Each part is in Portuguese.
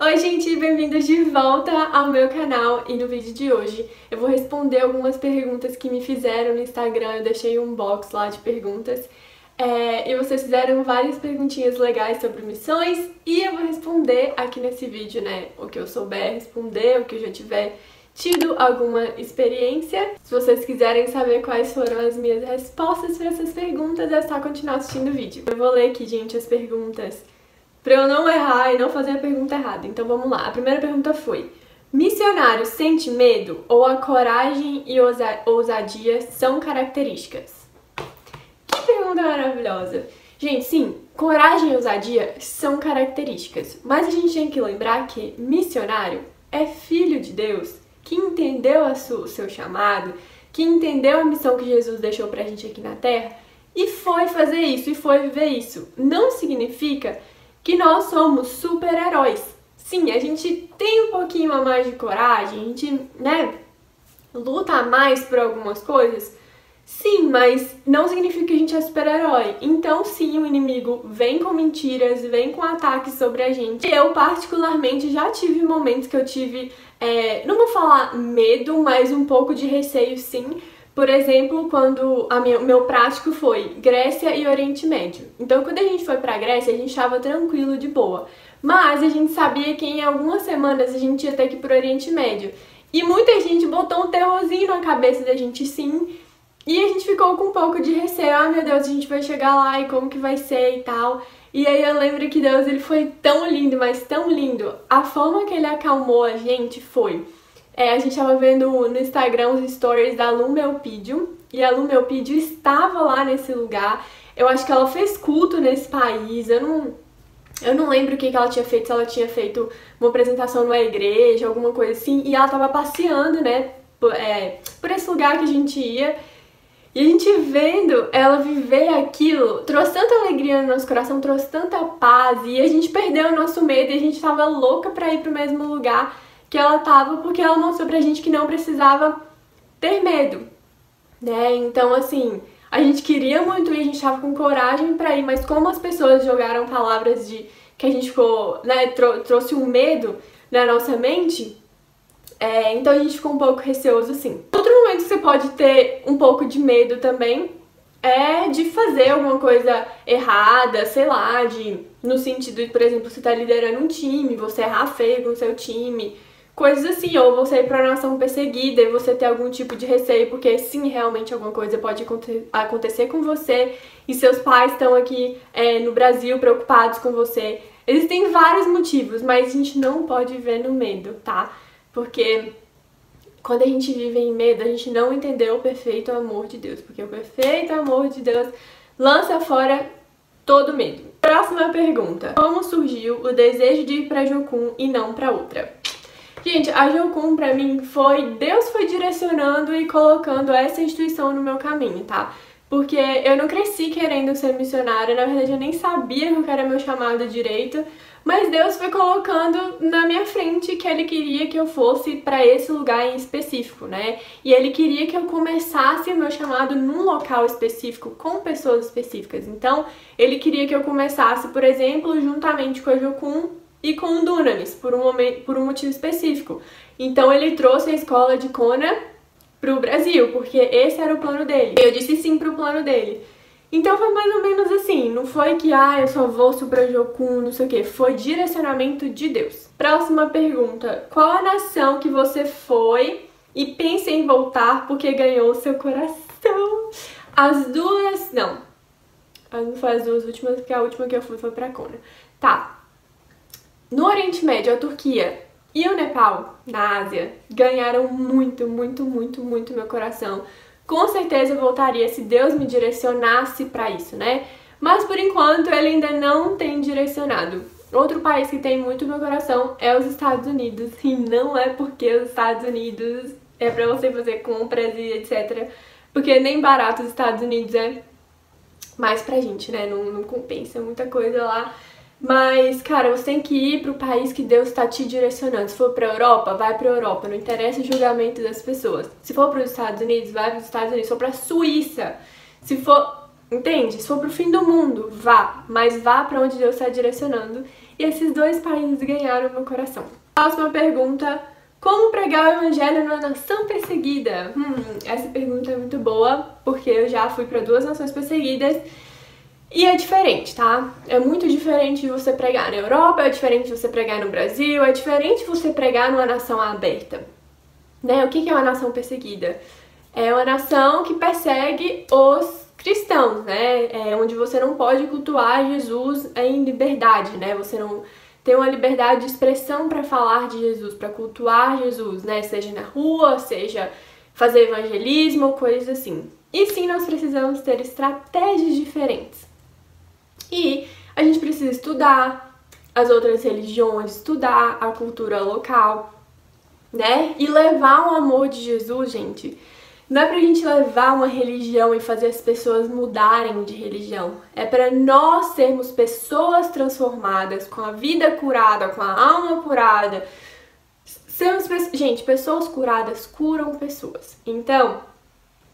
Oi gente, bem-vindos de volta ao meu canal. E no vídeo de hoje eu vou responder algumas perguntas que me fizeram no Instagram, eu deixei um box lá de perguntas. É, e vocês fizeram várias perguntinhas legais sobre missões. E eu vou responder aqui nesse vídeo, né, o que eu souber responder, o que eu já tiver tido alguma experiência. Se vocês quiserem saber quais foram as minhas respostas para essas perguntas, é só continuar assistindo o vídeo. Eu vou ler aqui, gente, as perguntas para eu não errar e não fazer a pergunta errada. Então vamos lá. A primeira pergunta foi: Missionário sente medo ou a coragem e ousa ousadia são características? Que pergunta maravilhosa! Gente, sim, coragem e ousadia são características, mas a gente tem que lembrar que missionário é filho de Deus, que entendeu o seu chamado, que entendeu a missão que Jesus deixou pra gente aqui na Terra e foi fazer isso e foi viver isso. Não significa que nós somos super-heróis. Sim, a gente tem um pouquinho a mais de coragem, a gente, né, luta mais por algumas coisas. Sim, mas não significa que a gente é super-herói. Então, sim, o inimigo vem com mentiras, vem com ataques sobre a gente. Eu, particularmente, já tive momentos que eu tive, é, não vou falar medo, mas um pouco de receio, sim, por exemplo, quando o minha, meu prático foi Grécia e Oriente Médio. Então, quando a gente foi pra Grécia, a gente estava tranquilo, de boa. Mas a gente sabia que em algumas semanas a gente ia ter que ir pro Oriente Médio. E muita gente botou um terrorzinho na cabeça da gente, sim. E a gente ficou com um pouco de receio. Ah, meu Deus, a gente vai chegar lá e como que vai ser e tal. E aí eu lembro que Deus, ele foi tão lindo, mas tão lindo. A forma que ele acalmou a gente foi é, a gente tava vendo no Instagram os stories da Lumelpídio e a Lumelpídio estava lá nesse lugar. Eu acho que ela fez culto nesse país. Eu não, eu não lembro o que, que ela tinha feito, se ela tinha feito uma apresentação numa igreja, alguma coisa assim. E ela tava passeando, né, por, é, por esse lugar que a gente ia. E a gente vendo ela viver aquilo, trouxe tanta alegria no nosso coração, trouxe tanta paz. E a gente perdeu o nosso medo e a gente tava louca pra ir pro mesmo lugar que ela tava, porque ela mostrou pra gente que não precisava ter medo, né? Então, assim, a gente queria muito ir, a gente tava com coragem para ir, mas como as pessoas jogaram palavras de que a gente ficou, né, trou trouxe um medo na nossa mente, é, então a gente ficou um pouco receoso, sim. Outro momento que você pode ter um pouco de medo também é de fazer alguma coisa errada, sei lá, de no sentido de, por exemplo, você tá liderando um time, você errar feio com o seu time, coisas assim, ou você ir pra nação perseguida e você ter algum tipo de receio, porque sim, realmente alguma coisa pode acontecer com você e seus pais estão aqui é, no Brasil preocupados com você. Existem vários motivos, mas a gente não pode viver no medo, tá? Porque quando a gente vive em medo, a gente não entendeu o perfeito amor de Deus, porque o perfeito amor de Deus lança fora todo medo. Próxima pergunta. Como surgiu o desejo de ir para Jocum e não para outra? Gente, a Jocum pra mim foi... Deus foi direcionando e colocando essa instituição no meu caminho, tá? Porque eu não cresci querendo ser missionária, na verdade eu nem sabia que era meu chamado direito, mas Deus foi colocando na minha frente que Ele queria que eu fosse para esse lugar em específico, né? E Ele queria que eu começasse o meu chamado num local específico, com pessoas específicas. Então, Ele queria que eu começasse, por exemplo, juntamente com a Jocum, e com o Dunamis, por um, momento, por um motivo específico. Então ele trouxe a escola de Kona pro Brasil, porque esse era o plano dele. Eu disse sim pro plano dele. Então foi mais ou menos assim, não foi que, ah, eu só vou Supra Jokun, não sei o que, foi direcionamento de Deus. Próxima pergunta, qual a nação que você foi e pensa em voltar porque ganhou o seu coração? As duas, não, não foi as duas últimas, porque a última que eu fui foi pra Kona. Tá, no Oriente Médio, a Turquia e o Nepal, na Ásia, ganharam muito, muito, muito, muito meu coração. Com certeza eu voltaria se Deus me direcionasse para isso, né? Mas por enquanto ele ainda não tem direcionado. Outro país que tem muito meu coração é os Estados Unidos. E não é porque os Estados Unidos é para você fazer compras e etc. Porque nem barato os Estados Unidos é mais pra gente, né? Não, não compensa muita coisa lá. Mas, cara, você tem que ir pro país que Deus está te direcionando. Se for pra Europa, vai pra Europa. Não interessa o julgamento das pessoas. Se for pros Estados Unidos, vai pros Estados Unidos. Se for pra Suíça, se for Entende? Se for pro fim do mundo, vá, mas vá para onde Deus está direcionando. E esses dois países ganharam meu coração. Próxima pergunta: como pregar o evangelho numa nação perseguida? Hum, essa pergunta é muito boa, porque eu já fui para duas nações perseguidas e é diferente, tá? É muito diferente de você pregar na Europa, é diferente de você pregar no Brasil, é diferente de você pregar numa nação aberta. Né? O que é uma nação perseguida? É uma nação que persegue os cristãos, né? É onde você não pode cultuar Jesus em liberdade, né? Você não tem uma liberdade de expressão para falar de Jesus, para cultuar Jesus, né? Seja na rua, seja fazer evangelismo, coisas assim. E sim, nós precisamos ter estratégias diferentes. E a gente precisa estudar as outras religiões, estudar a cultura local, né? E levar o amor de Jesus, gente, não é pra gente levar uma religião e fazer as pessoas mudarem de religião. É para nós sermos pessoas transformadas, com a vida curada, com a alma curada. Sermos, gente, pessoas curadas curam pessoas. Então,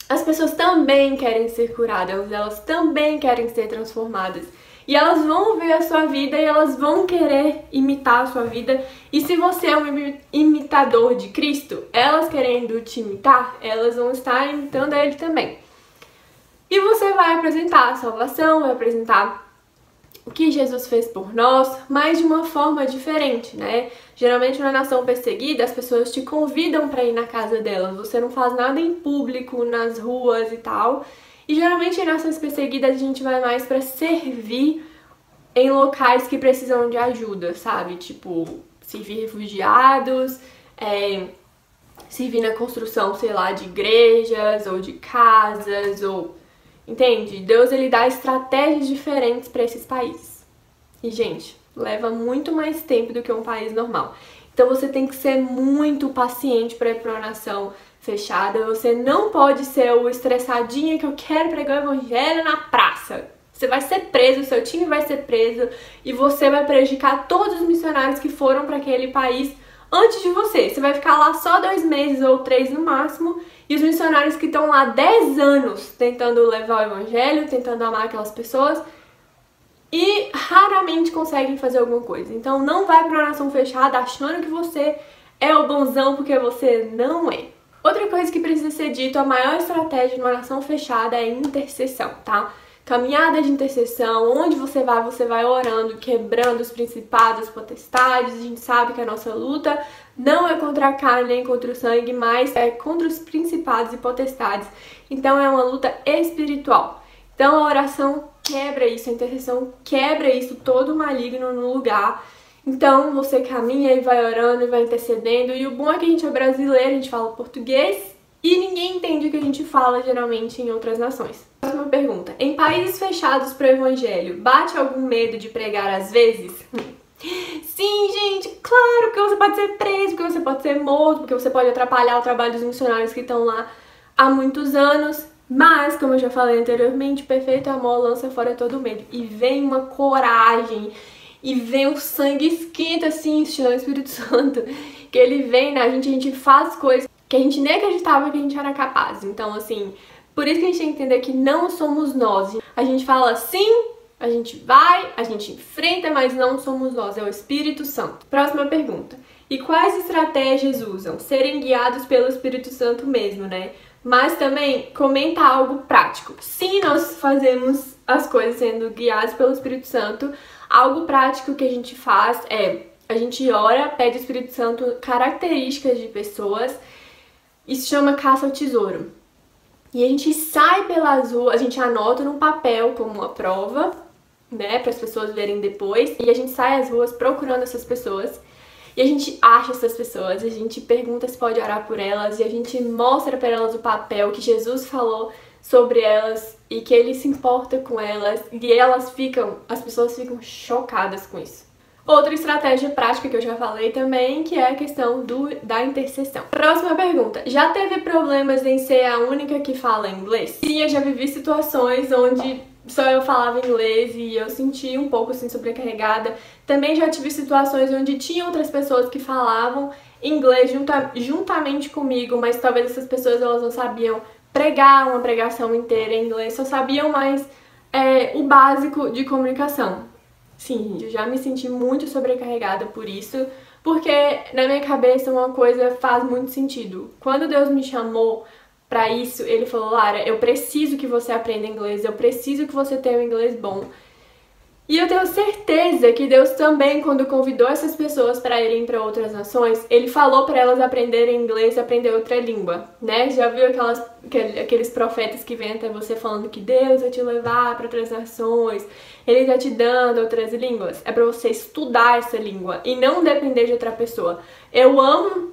as pessoas também querem ser curadas, elas também querem ser transformadas. E elas vão ver a sua vida e elas vão querer imitar a sua vida. E se você é um imitador de Cristo, elas querendo te imitar, elas vão estar imitando ele também. E você vai apresentar a salvação, vai apresentar o que Jesus fez por nós, mas de uma forma diferente, né? Geralmente na nação perseguida, as pessoas te convidam para ir na casa delas. Você não faz nada em público, nas ruas e tal. E geralmente em nações perseguidas a gente vai mais para servir em locais que precisam de ajuda, sabe? Tipo, servir refugiados, é, servir na construção, sei lá, de igrejas ou de casas ou entende? Deus ele dá estratégias diferentes para esses países. E gente, leva muito mais tempo do que um país normal. Então você tem que ser muito paciente para ir para uma nação fechada. Você não pode ser o estressadinho que eu quero pregar o evangelho na praça. Você vai ser preso, seu time vai ser preso e você vai prejudicar todos os missionários que foram para aquele país antes de você. Você vai ficar lá só dois meses ou três no máximo e os missionários que estão lá dez anos tentando levar o evangelho, tentando amar aquelas pessoas e raramente conseguem fazer alguma coisa. Então não vai para uma nação fechada achando que você é o bonzão porque você não é. Outra coisa que precisa ser dito, a maior estratégia de uma oração fechada é intercessão, tá? Caminhada de intercessão, onde você vai, você vai orando, quebrando os principados, potestades. A gente sabe que a nossa luta não é contra a carne nem contra o sangue, mas é contra os principados e potestades. Então é uma luta espiritual. Então a oração quebra isso, a intercessão quebra isso, todo maligno no lugar então você caminha e vai orando e vai intercedendo. E o bom é que a gente é brasileiro, a gente fala português e ninguém entende o que a gente fala geralmente em outras nações. Próxima pergunta. Em países fechados para o evangelho, bate algum medo de pregar às vezes? Sim, gente, claro que você pode ser preso, porque você pode ser morto, porque você pode atrapalhar o trabalho dos missionários que estão lá há muitos anos. Mas, como eu já falei anteriormente, perfeito amor lança fora todo medo. E vem uma coragem e vem o sangue esquenta assim, estilo Espírito Santo, que ele vem na gente, a gente faz coisas que a gente nem acreditava que a gente era capaz. Então, assim, por isso que a gente tem que entender que não somos nós. A gente fala sim, a gente vai, a gente enfrenta, mas não somos nós, é o Espírito Santo. Próxima pergunta. E quais estratégias usam? Serem guiados pelo Espírito Santo mesmo, né? Mas também comenta algo prático. Sim, nós fazemos as coisas sendo guiados pelo Espírito Santo, Algo prático que a gente faz é a gente ora, pede ao Espírito Santo características de pessoas. Isso chama caça ao tesouro. E a gente sai pelas ruas, a gente anota num papel como uma prova, né, para as pessoas verem depois. E a gente sai às ruas procurando essas pessoas. E a gente acha essas pessoas, a gente pergunta se pode orar por elas e a gente mostra para elas o papel que Jesus falou sobre elas e que ele se importa com elas e elas ficam, as pessoas ficam chocadas com isso. Outra estratégia prática que eu já falei também, que é a questão do, da intercessão. Próxima pergunta. Já teve problemas em ser a única que fala inglês? Sim, eu já vivi situações onde só eu falava inglês e eu senti um pouco assim sobrecarregada. Também já tive situações onde tinha outras pessoas que falavam inglês junta, juntamente comigo, mas talvez essas pessoas elas não sabiam pregar uma pregação inteira em inglês, só sabiam mais é, o básico de comunicação. Sim, eu já me senti muito sobrecarregada por isso, porque na minha cabeça uma coisa faz muito sentido. Quando Deus me chamou para isso, ele falou: Lara, eu preciso que você aprenda inglês, eu preciso que você tenha um inglês bom. E eu tenho certeza que Deus também, quando convidou essas pessoas para irem para outras nações, ele falou para elas aprenderem inglês e aprender outra língua, né? Já viu aquelas, aqueles profetas que vêm até você falando que Deus vai te levar para outras nações, ele está te dando outras línguas? É para você estudar essa língua e não depender de outra pessoa. Eu amo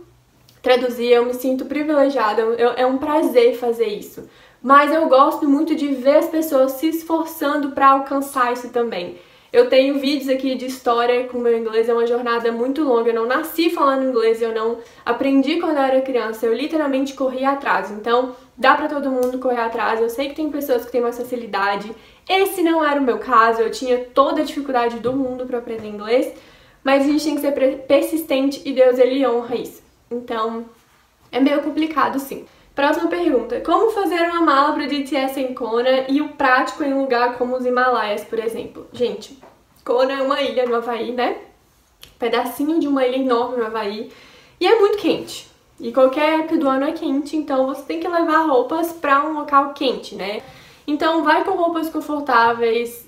traduzir, eu me sinto privilegiada, eu, é um prazer fazer isso. Mas eu gosto muito de ver as pessoas se esforçando para alcançar isso também. Eu tenho vídeos aqui de história com meu inglês, é uma jornada muito longa. Eu não nasci falando inglês, eu não aprendi quando eu era criança, eu literalmente corri atrás. Então, dá para todo mundo correr atrás. Eu sei que tem pessoas que têm mais facilidade. Esse não era o meu caso, eu tinha toda a dificuldade do mundo para aprender inglês, mas a gente tem que ser persistente e Deus ele honra isso. Então, é meio complicado sim. Próxima pergunta. Como fazer uma mala para o DTS em Kona e o prático em um lugar como os Himalaias, por exemplo? Gente, Kona é uma ilha no Havaí, né? Pedacinho de uma ilha enorme no Havaí. E é muito quente. E qualquer época do ano é quente, então você tem que levar roupas para um local quente, né? Então vai com roupas confortáveis,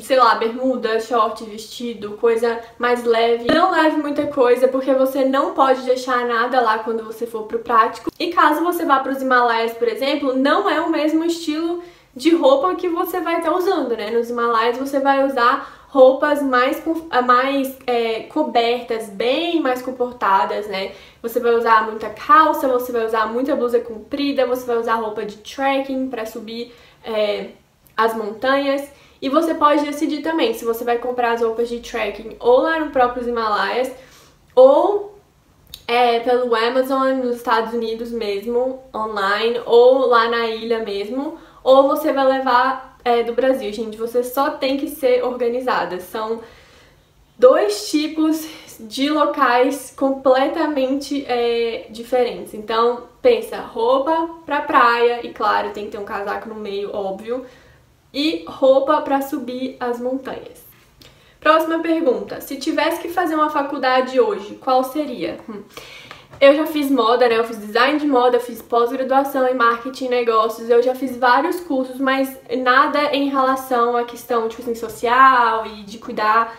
sei lá, bermuda, short, vestido, coisa mais leve. Não leve muita coisa porque você não pode deixar nada lá quando você for pro prático. E caso você vá para os Himalaias, por exemplo, não é o mesmo estilo de roupa que você vai estar usando, né? Nos Himalaias você vai usar roupas mais, mais é, cobertas, bem mais comportadas, né? Você vai usar muita calça, você vai usar muita blusa comprida, você vai usar roupa de trekking para subir é, as montanhas. E você pode decidir também se você vai comprar as roupas de trekking ou lá no próprio Himalaias ou é, pelo Amazon nos Estados Unidos mesmo, online, ou lá na ilha mesmo, ou você vai levar é, do Brasil, gente. Você só tem que ser organizada. São dois tipos de locais completamente é, diferentes. Então, pensa, roupa pra praia, e claro, tem que ter um casaco no meio, óbvio e roupa para subir as montanhas. Próxima pergunta: se tivesse que fazer uma faculdade hoje, qual seria? Hum. Eu já fiz moda, né? Eu fiz design de moda, fiz pós-graduação em marketing e negócios, eu já fiz vários cursos, mas nada em relação à questão tipo assim, social e de cuidar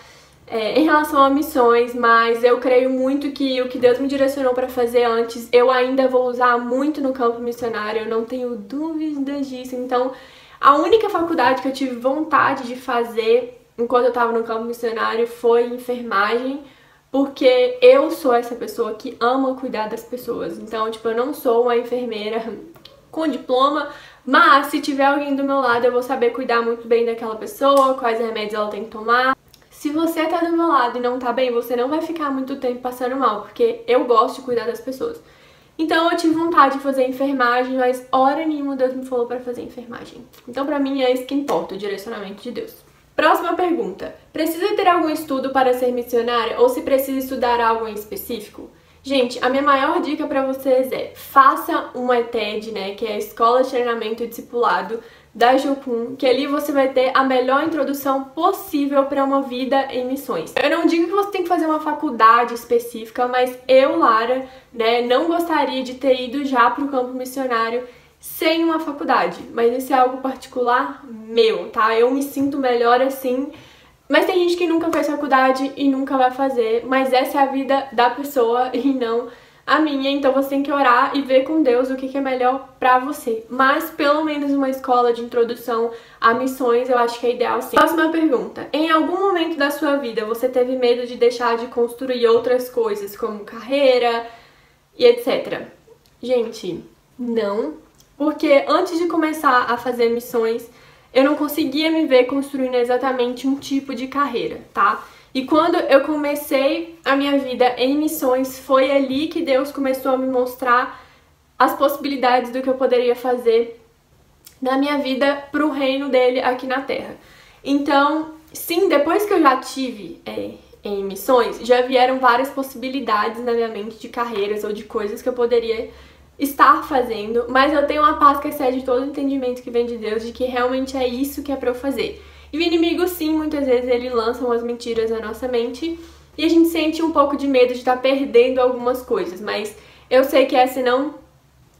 é, em relação a missões, mas eu creio muito que o que Deus me direcionou para fazer antes, eu ainda vou usar muito no campo missionário, eu não tenho dúvidas disso. Então, a única faculdade que eu tive vontade de fazer enquanto eu estava no campo missionário foi enfermagem, porque eu sou essa pessoa que ama cuidar das pessoas. Então, tipo, eu não sou uma enfermeira com diploma, mas se tiver alguém do meu lado, eu vou saber cuidar muito bem daquela pessoa, quais remédios ela tem que tomar. Se você tá do meu lado e não tá bem, você não vai ficar muito tempo passando mal, porque eu gosto de cuidar das pessoas. Então eu tive vontade de fazer enfermagem, mas hora nenhuma Deus me falou para fazer enfermagem. Então para mim é isso que importa, o direcionamento de Deus. Próxima pergunta. Precisa ter algum estudo para ser missionária ou se precisa estudar algo em específico? Gente, a minha maior dica para vocês é faça uma ETED, né, que é a Escola de Treinamento Discipulado da Jocum, que ali você vai ter a melhor introdução possível para uma vida em missões. Eu não digo que você tem que fazer uma faculdade específica, mas eu, Lara, né, não gostaria de ter ido já para o campo missionário sem uma faculdade, mas isso é algo particular meu, tá? Eu me sinto melhor assim. Mas tem gente que nunca fez faculdade e nunca vai fazer, mas essa é a vida da pessoa e não a minha, então você tem que orar e ver com Deus o que é melhor pra você. Mas pelo menos uma escola de introdução a missões eu acho que é ideal sim. Próxima pergunta. Em algum momento da sua vida você teve medo de deixar de construir outras coisas, como carreira e etc? Gente, não. Porque antes de começar a fazer missões, eu não conseguia me ver construindo exatamente um tipo de carreira, tá? E quando eu comecei a minha vida em missões, foi ali que Deus começou a me mostrar as possibilidades do que eu poderia fazer na minha vida para o reino dele aqui na Terra. Então, sim, depois que eu já tive é, em missões, já vieram várias possibilidades na minha mente de carreiras ou de coisas que eu poderia estar fazendo, mas eu tenho uma paz que excede todo o entendimento que vem de Deus de que realmente é isso que é para eu fazer. E o inimigo, sim, muitas vezes ele lança umas mentiras na nossa mente e a gente sente um pouco de medo de estar perdendo algumas coisas, mas eu sei que essa não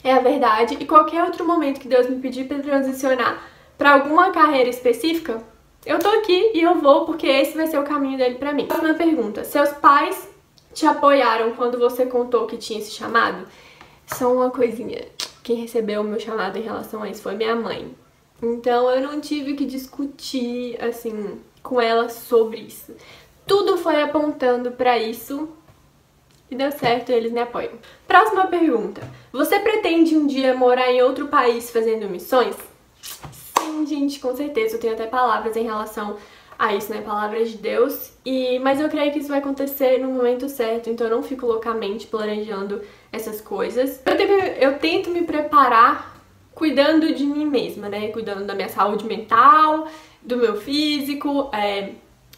é a verdade e qualquer outro momento que Deus me pedir para transicionar para alguma carreira específica, eu tô aqui e eu vou porque esse vai ser o caminho dele para mim. Próxima pergunta: seus pais te apoiaram quando você contou que tinha esse chamado? Só uma coisinha. Quem recebeu o meu chamado em relação a isso foi minha mãe. Então eu não tive que discutir assim com ela sobre isso. Tudo foi apontando para isso e deu certo, eles me apoiam. Próxima pergunta. Você pretende um dia morar em outro país fazendo missões? Sim, gente, com certeza. Eu tenho até palavras em relação a isso, né? Palavras de Deus. E mas eu creio que isso vai acontecer no momento certo, então eu não fico loucamente planejando essas coisas. Eu, tenho, eu tento me preparar cuidando de mim mesma, né? Cuidando da minha saúde mental, do meu físico, é,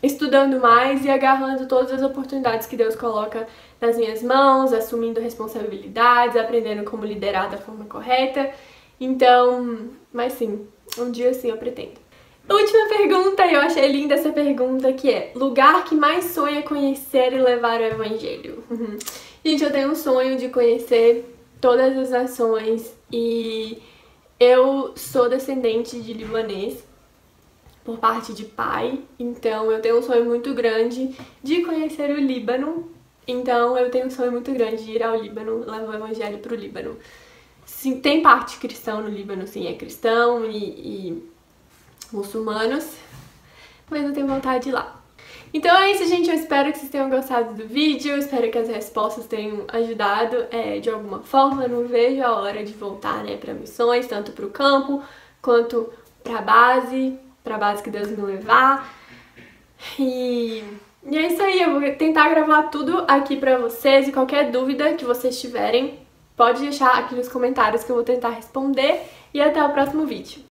estudando mais e agarrando todas as oportunidades que Deus coloca nas minhas mãos, assumindo responsabilidades, aprendendo como liderar da forma correta. Então, mas sim, um dia sim eu pretendo. Última pergunta, eu achei linda essa pergunta que é: lugar que mais sonha conhecer e levar o evangelho? Gente, eu tenho um sonho de conhecer todas as nações e eu sou descendente de libanês por parte de pai, então eu tenho um sonho muito grande de conhecer o Líbano. Então eu tenho um sonho muito grande de ir ao Líbano, levar o evangelho para o Líbano. Sim, tem parte cristão no Líbano, sim, é cristão e, e muçulmanos, mas eu tenho vontade de ir lá. Então é isso, gente. Eu espero que vocês tenham gostado do vídeo. Espero que as respostas tenham ajudado é, de alguma forma. Eu não vejo a hora de voltar né, para missões, tanto para o campo quanto para a base pra base que Deus me levar. E, e é isso aí, eu vou tentar gravar tudo aqui pra vocês e qualquer dúvida que vocês tiverem, pode deixar aqui nos comentários que eu vou tentar responder. E até o próximo vídeo.